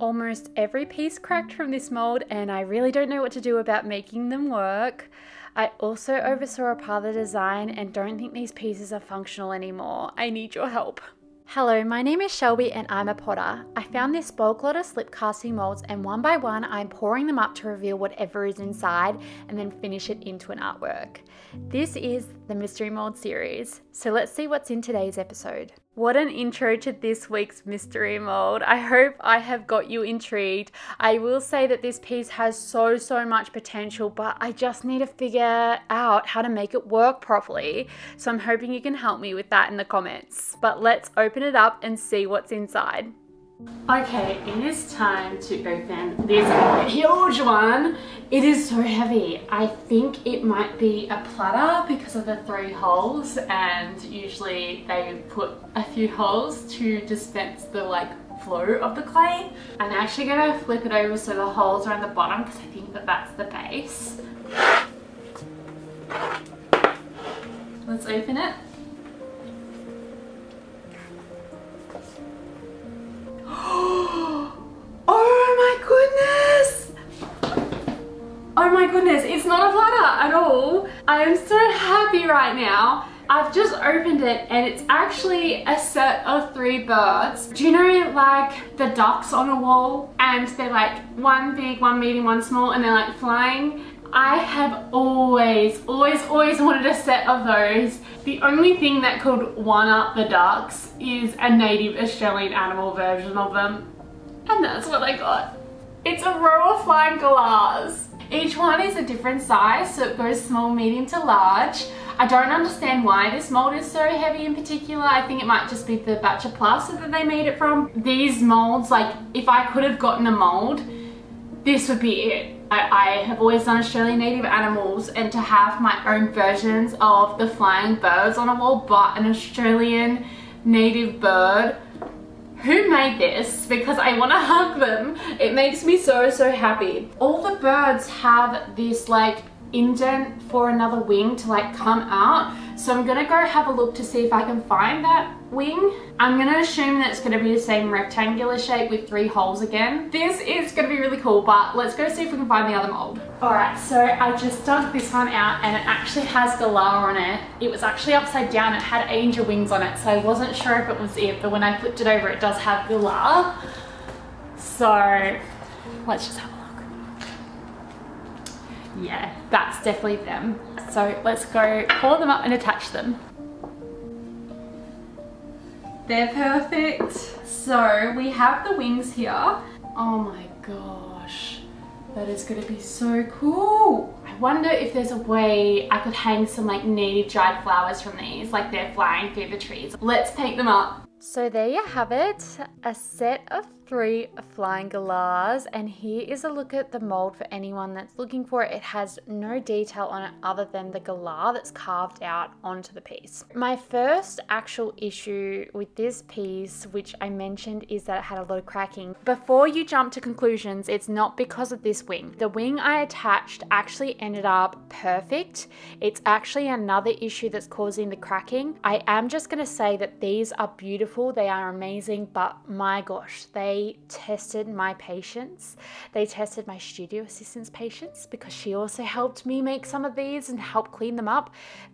almost every piece cracked from this mold and I really don't know what to do about making them work. I also oversaw a part of the design and don't think these pieces are functional anymore. I need your help. Hello, my name is Shelby and I'm a potter. I found this bulk lot of slip casting molds and one by one I'm pouring them up to reveal whatever is inside and then finish it into an artwork. This is the Mystery Mold series, so let's see what's in today's episode. What an intro to this week's mystery mold. I hope I have got you intrigued. I will say that this piece has so, so much potential, but I just need to figure out how to make it work properly. So I'm hoping you can help me with that in the comments. But let's open it up and see what's inside. Okay, it is time to open this huge one. It is so heavy. I think it might be a platter because of the three holes and usually they put a few holes to dispense the like flow of the clay. I'm actually gonna flip it over so the holes are on the bottom because I think that that's the base. Let's open it. I am so happy right now. I've just opened it and it's actually a set of three birds. Do you know like the ducks on a wall and they're like one big, one medium, one small and they're like flying? I have always, always, always wanted a set of those. The only thing that could one up the ducks is a native Australian animal version of them. And that's what I got. It's a row of flying galahs. Each one is a different size, so it goes small, medium to large. I don't understand why this mold is so heavy in particular. I think it might just be the batch of plaster that they made it from. These molds, like if I could have gotten a mold, this would be it. I, I, have always done Australian native animals and to have my own versions of the flying birds on a wall but an Australian native bird who made this because I want to hug them. It makes me so, so happy. All the birds have this like indent for another wing to like come out. So I'm gonna go have a look to see if I can find that wing. I'm gonna assume that it's gonna be the same rectangular shape with three holes again. This is gonna be really cool, but let's go see if we can find the other mold. All right, so I just dug this one out and it actually has galah on it. It was actually upside down, it had angel wings on it, so I wasn't sure if it was it, but when I flipped it over, it does have galah. So let's just have a look. Yeah, that's definitely them. So let's go pull them up and attach them. They're perfect. So we have the wings here. Oh my gosh, that is gonna be so cool. I wonder if there's a way I could hang some like native dried flowers from these, like they're flying through the trees. Let's paint them up. So there you have it, a set of three flying galahs and here is a look at the mold for anyone that's looking for it. It has no detail on it other than the galah that's carved out onto the piece. My first actual issue with this piece, which I mentioned, is that it had a lot of cracking. Before you jump to conclusions, it's not because of this wing. The wing I attached actually ended up perfect. It's actually another issue that's causing the cracking. I am just gonna say that these are beautiful, they are amazing, but my gosh, they they tested my patience. They tested my studio assistant's patience because she also helped me make some of these and help clean them up.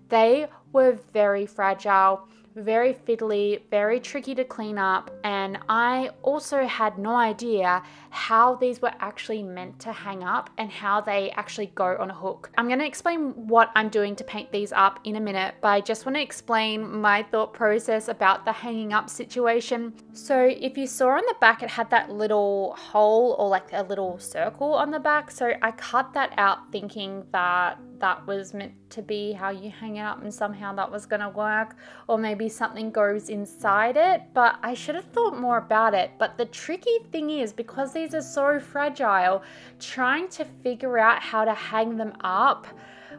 They were very fragile very fiddly, very tricky to clean up, and I also had no idea how these were actually meant to hang up and how they actually go on a hook. I'm going to explain what I'm doing to paint these up in a minute, but I just want to explain my thought process about the hanging up situation. So if you saw on the back, it had that little hole or like a little circle on the back. So I cut that out thinking that that was meant to be how you hang it up and somehow that was going to work or maybe something goes inside it but I should have thought more about it but the tricky thing is because these are so fragile trying to figure out how to hang them up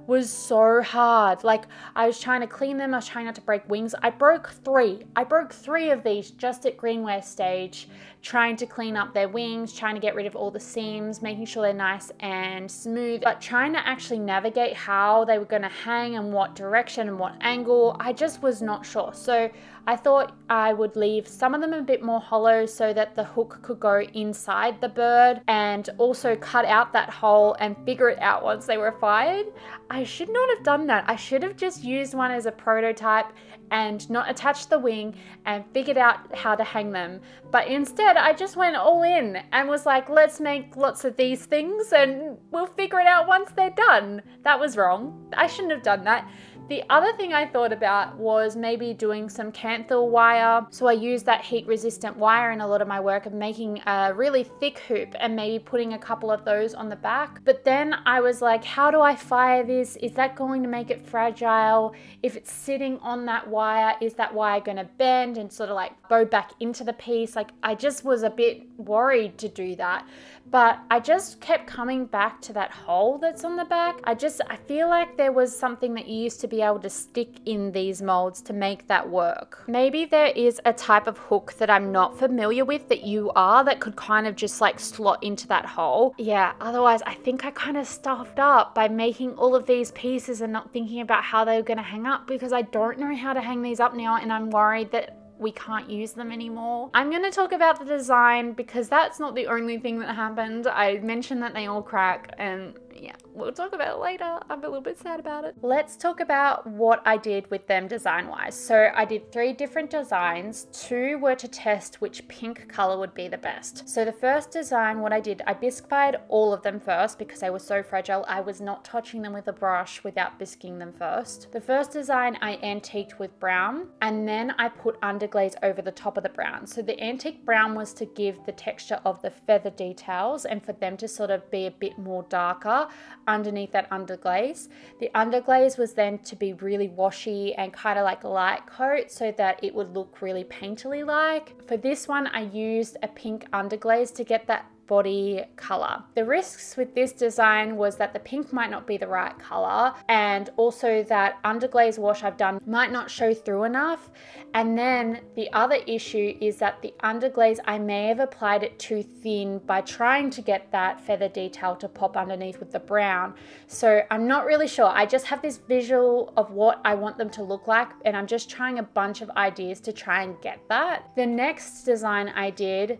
was so hard. Like I was trying to clean them, I was trying not to break wings. I broke three. I broke three of these just at Greenware stage trying to clean up their wings, trying to get rid of all the seams, making sure they're nice and smooth, but trying to actually navigate how they were going to hang and what direction and what angle, I just was not sure. So I thought I would leave some of them a bit more hollow so that the hook could go inside the bird and also cut out that hole and figure it out once they were fired. I should not have done that. I should have just used one as a prototype and not attached the wing and figured out how to hang them. But instead, I just went all in and was like, let's make lots of these things and we'll figure it out once they're done. That was wrong. I shouldn't have done that. The other thing I thought about was maybe doing some Kanthal wire. So I use that heat resistant wire in a lot of my work of making a really thick hoop and maybe putting a couple of those on the back. But then I was like, how do I fire this? Is that going to make it fragile? If it's sitting on that wire, is that wire going to bend and sort of like go back into the piece? Like I just was a bit worried to do that. But I just kept coming back to that hole that's on the back. I just, I feel like there was something that you used to be able to stick in these molds to make that work. Maybe there is a type of hook that I'm not familiar with that you are that could kind of just like slot into that hole. Yeah, otherwise I think I kind of stuffed up by making all of these pieces and not thinking about how they were going to hang up because I don't know how to hang these up now and I'm worried that we can't use them anymore. I'm to talk about the design because that's not the only thing that happened. I mentioned that they all crack and yeah, we'll talk about it later. I'm a little bit sad about it. Let's talk about what I did with them design wise. So I did three different designs. Two were to test which pink color would be the best. So the first design, what I did, I bisque fired all of them first because they were so fragile. I was not touching them with a brush without bisquing them first. The first design I antiqued with brown and then I put underglaze over the top of the brown. So the antique brown was to give the texture of the feather details and for them to sort of be a bit more darker underneath that underglaze. The underglaze was then to be really washy and kind of like a light coat so that it would look really painterly like. For this one, I used a pink underglaze to get that body color. The risks with this design was that the pink might not be the right color and also that underglaze wash I've done might not show through enough. And then the other issue is that the underglaze, I may have applied it too thin by trying to get that feather detail to pop underneath with the brown. So I'm not really sure. I just have this visual of what I want them to look like and I'm just trying a bunch of ideas to try and get that. The next design I did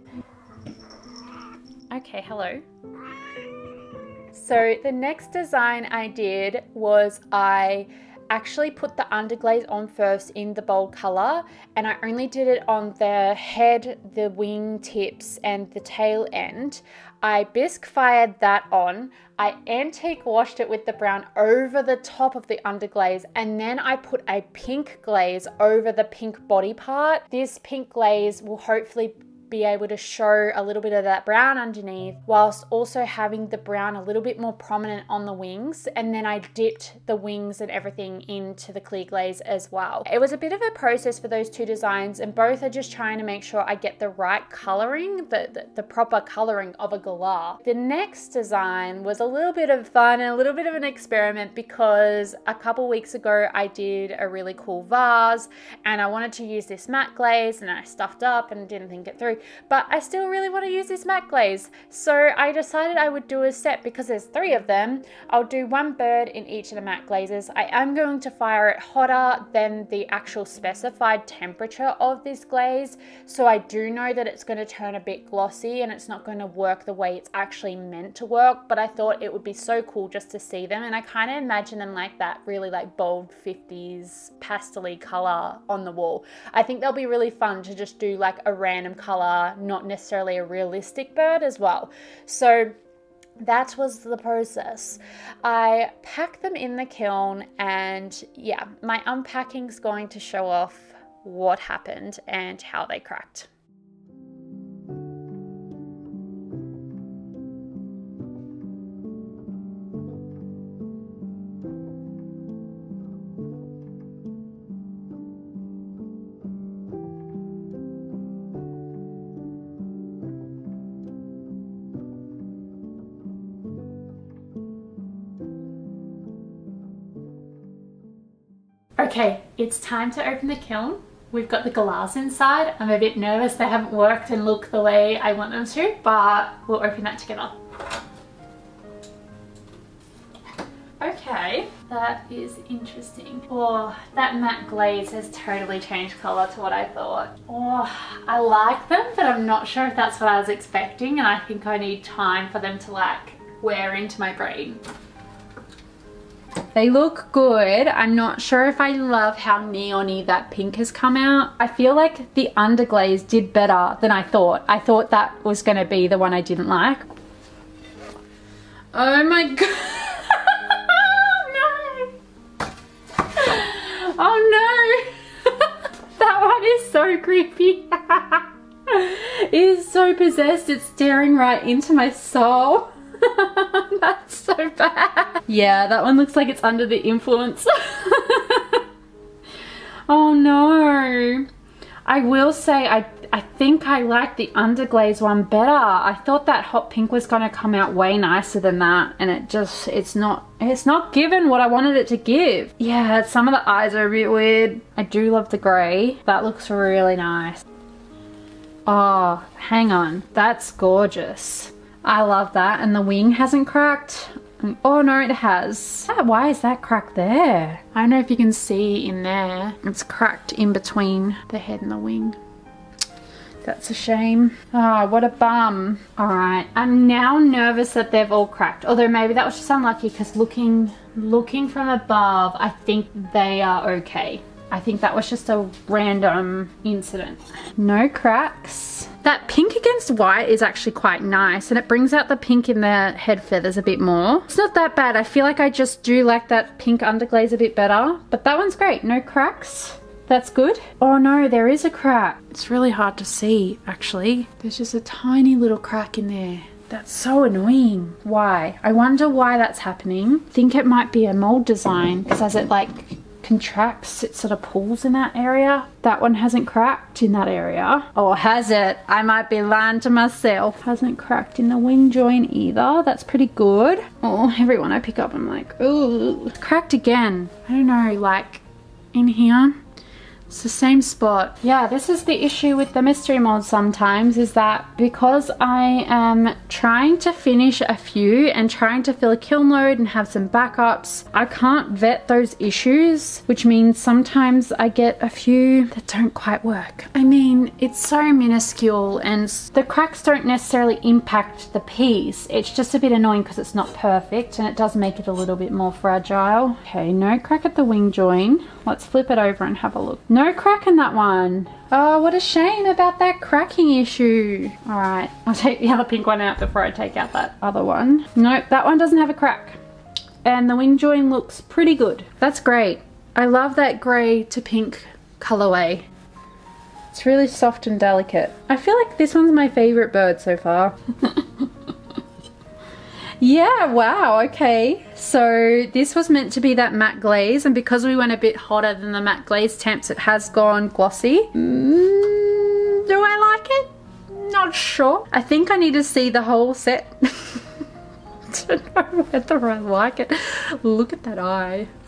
Okay, hello. So the next design I did was I actually put the underglaze on first in the bold color and I only did it on the head, the wing tips and the tail end. I bisque fired that on. I antique washed it with the brown over the top of the underglaze and then I put a pink glaze over the pink body part. This pink glaze will hopefully be able to show a little bit of that brown underneath whilst also having the brown a little bit more prominent on the wings and then I dipped the wings and everything into the clear glaze as well. It was a bit of a process for those two designs and both are just trying to make sure I get the right colouring, the, the, the proper colouring of a galah. The next design was a little bit of fun and a little bit of an experiment because a couple weeks ago I did a really cool vase and I wanted to use this matte glaze and I stuffed up and didn't think it through but I still really want to use this matte glaze. So I decided I would do a set because there's three of them. I'll do one bird in each of the matte glazes. I am going to fire it hotter than the actual specified temperature of this glaze. So I do know that it's going to turn a bit glossy and it's not going to work the way it's actually meant to work. But I thought it would be so cool just to see them. And I kind of imagine them like that really like bold 50s pastel color on the wall. I think they'll be really fun to just do like a random color not necessarily a realistic bird as well. So that was the process. I packed them in the kiln, and yeah, my unpacking is going to show off what happened and how they cracked. It's time to open the kiln we've got the glass inside. I'm a bit nervous they haven't worked and look the way I want them to, but we'll open that together. Okay, that is interesting. Oh, that matte glaze has totally changed colour to what I thought. Oh, I like them, but I'm not sure if that's what I was expecting and I think I need time for them to like wear into my brain. They look good. I'm not sure if I love how neony that pink has come out. I feel like the underglaze did better than I thought. I thought that was going to be the one I didn't like. Oh my god. Oh no! Oh, that one is so creepy. it is so possessed, it's staring right into my soul. That's so bad. Yeah, that one looks like it's under the influence. oh no. I will say I I think I like the underglaze one better. I thought that hot pink was going to come out way nicer than that and it just, it's not, it's not given what I wanted it to give. Yeah, some of the eyes are a bit weird. I do love the grey. That looks really nice. Oh, hang on. That's gorgeous. I love that and the wing hasn't cracked. Oh no, it has. Why is that cracked there? I don't know if you can see in there. It's cracked in between the head and the wing. That's a shame. Ah, oh, what a bum. All right, I'm now nervous that they've all cracked. Although maybe that was just unlucky because looking, looking from above, I think they are okay. I think that was just a random incident. No cracks. That pink against white is actually quite nice and it brings out the pink in the head feathers a bit more. It's not that bad. I feel like I just do like that pink underglaze a bit better, but that one's great. No cracks. That's good. Oh no, there is a crack. It's really hard to see actually. There's just a tiny little crack in there. That's so annoying. Why? I wonder why that's happening. Think it might be a mold design because as it like contracts, it sort of pulls in that area. That one hasn't cracked in that area. Or has it? I might be lying to myself. Hasn't cracked in the wing joint either. That's pretty good. Oh, everyone I pick up, I'm like, ooh. Cracked again. I don't know, like in here. It's the same spot. Yeah, this is the issue with the mystery mold sometimes is that because I am trying to finish a few and trying to fill a kiln load and have some backups, I can't vet those issues, which means sometimes I get a few that don't quite work. I mean, it's so minuscule and the cracks don't necessarily impact the piece. It's just a bit annoying because it's not perfect and it does make it a little bit more fragile. Okay, no crack at the wing join. Let's flip it over and have a look. No crack in that one. Oh, what a shame about that cracking issue. All right, I'll take the other pink one out before I take out that other one. Nope, that one doesn't have a crack. And the wing join looks pretty good. That's great. I love that gray to pink colorway. It's really soft and delicate. I feel like this one's my favorite bird so far. Yeah, wow, okay. So this was meant to be that matte glaze and because we went a bit hotter than the matte glaze temps, it has gone glossy. Mm, do I like it? Not sure. I think I need to see the whole set to know whether I like it. Look at that eye.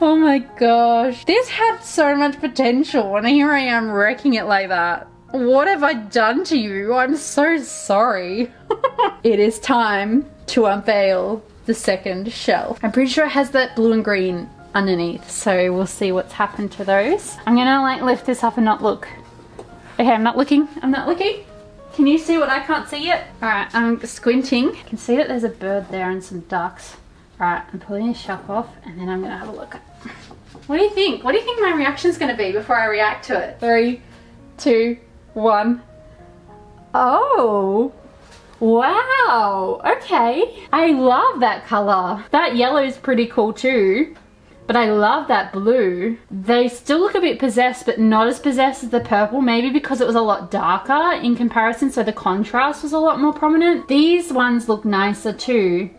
oh my gosh. This had so much potential and here I am wrecking it like that. What have I done to you? I'm so sorry. it is time to unveil the second shelf. I'm pretty sure it has that blue and green underneath, so we'll see what's happened to those. I'm gonna like lift this up and not look. Okay, I'm not looking, I'm not looking. Can you see what I can't see yet? All right, I'm squinting. I can see that there's a bird there and some ducks. All right, I'm pulling this shelf off and then I'm gonna have a look. What do you think? What do you think my reaction's gonna be before I react to it? Three, two, one. Oh, wow, okay. I love that color. That yellow is pretty cool too, but I love that blue. They still look a bit possessed, but not as possessed as the purple, maybe because it was a lot darker in comparison, so the contrast was a lot more prominent. These ones look nicer too.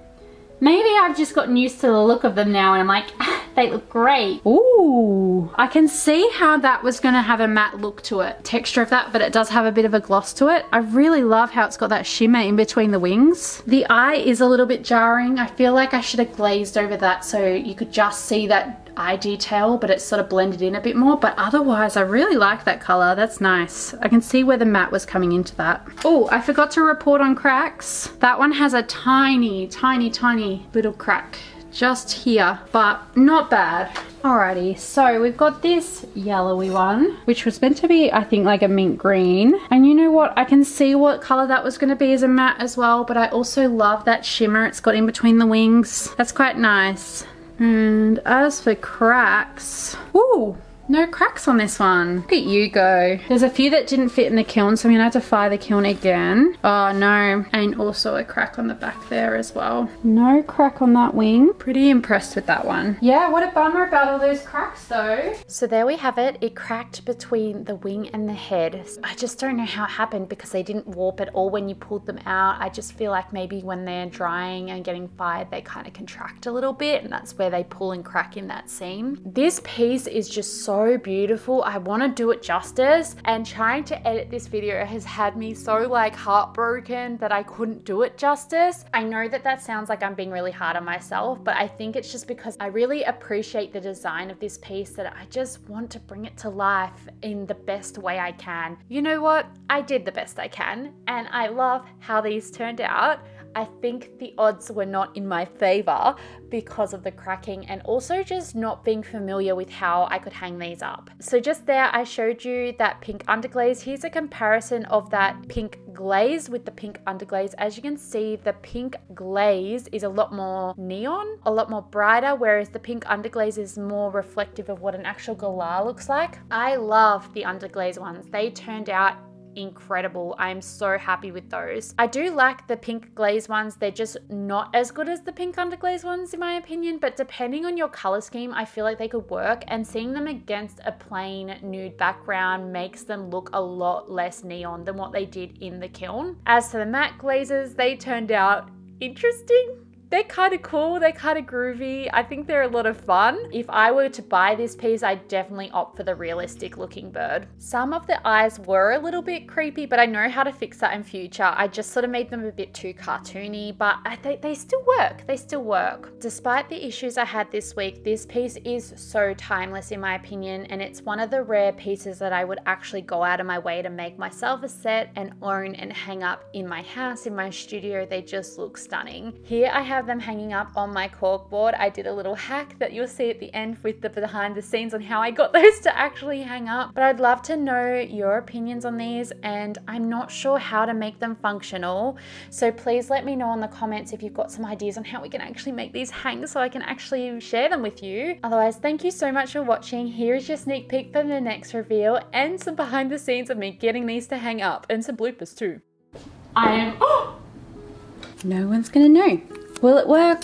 Maybe I've just gotten used to the look of them now and I'm like, ah, they look great. Ooh, I can see how that was gonna have a matte look to it. Texture of that, but it does have a bit of a gloss to it. I really love how it's got that shimmer in between the wings. The eye is a little bit jarring. I feel like I should have glazed over that so you could just see that eye detail, but it's sort of blended in a bit more. But otherwise, I really like that color. That's nice. I can see where the matte was coming into that. Oh, I forgot to report on cracks. That one has a tiny, tiny, tiny little crack just here, but not bad. Alrighty, so we've got this yellowy one, which was meant to be, I think, like a mint green. And you know what? I can see what color that was going to be as a matte as well, but I also love that shimmer it's got in between the wings. That's quite nice. And as for cracks, ooh, no cracks on this one. Look at you go. There's a few that didn't fit in the kiln, so I'm gonna have to fire the kiln again. Oh no, and also a crack on the back there as well. No crack on that wing. Pretty impressed with that one. Yeah, what a bummer about all those cracks though. So there we have it. It cracked between the wing and the head. I just don't know how it happened because they didn't warp at all when you pulled them out. I just feel like maybe when they're drying and getting fired, they kind of contract a little bit and that's where they pull and crack in that seam. This piece is just so beautiful. I want to do it justice and trying to edit this video has had me so like heartbroken that I couldn't do it justice. I know that that sounds like I'm being really hard on myself, but I think it's just because I really appreciate the design of this piece that I just want to bring it to life in the best way I can. You know what? I did the best I can and I love how these turned out. I think the odds were not in my favor because of the cracking and also just not being familiar with how I could hang these up. So just there I showed you that pink underglaze. Here's a comparison of that pink glaze with the pink underglaze. As you can see, the pink glaze is a lot more neon, a lot more brighter, whereas the pink underglaze is more reflective of what an actual galah looks like. I love the underglaze ones. They turned out incredible. I'm so happy with those. I do like the pink glaze ones. They're just not as good as the pink underglaze ones in my opinion, but depending on your color scheme, I feel like they could work and seeing them against a plain nude background makes them look a lot less neon than what they did in the kiln. As for the matte glazes, they turned out interesting they're kind of cool, they're kind of groovy. I think they're a lot of fun. If I were to buy this piece, I'd definitely opt for the realistic looking bird. Some of the eyes were a little bit creepy, but I know how to fix that in future. I just sort of made them a bit too cartoony, but uh, I think they still work. They still work. Despite the issues I had this week, this piece is so timeless in my opinion, and it's one of the rare pieces that I would actually go out of my way to make myself a set and own and hang up in my house, in my studio. They just look stunning. Here I have have them hanging up on my cork board. I did a little hack that you'll see at the end with the behind the scenes on how I got those to actually hang up. But I'd love to know your opinions on these and I'm not sure how to make them functional. So please let me know in the comments if you've got some ideas on how we can actually make these hang so I can actually share them with you. Otherwise, thank you so much for watching. Here is your sneak peek for the next reveal and some behind the scenes of me getting these to hang up and some bloopers too. I am, oh! No one's gonna know. Will it work?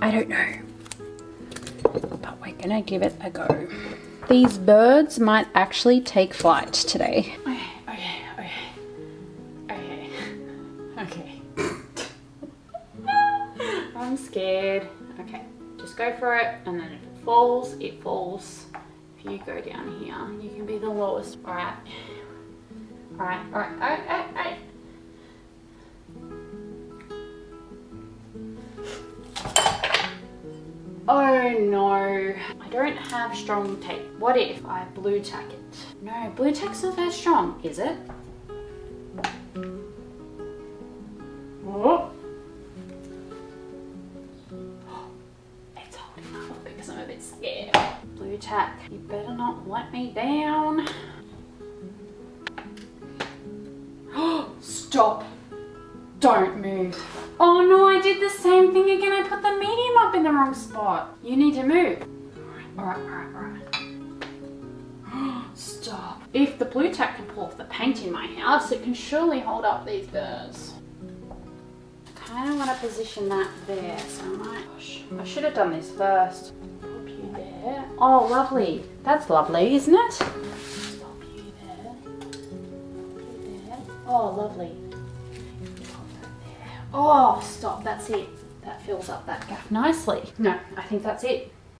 I don't know. But we're gonna give it a go. These birds might actually take flight today. Okay, okay, okay. Okay. Okay. I'm scared. Okay, just go for it and then if it falls, it falls. If you go down here, you can be the lowest. Alright. Alright, alright, alright, alright. Oh no, I don't have strong tape. What if I blue tack it? No, blue tack's not that strong, is it? Oh. It's holding up because I'm a bit scared. Blue tack, you better not let me down. Stop. Don't move. Oh no, I did the same thing again. I put the medium up in the wrong spot. You need to move. All right, all right, all right. Stop. If the blue tack can pull off the paint in my house, it can surely hold up these birds. I kind of want to position that there, so I might, gosh, I should have done this first. Pop you there. Oh, lovely. That's lovely, isn't it? Pop you there. Pop you there. Oh, lovely. Oh, stop, that's it. That fills up that gap nicely. No, I think that's it.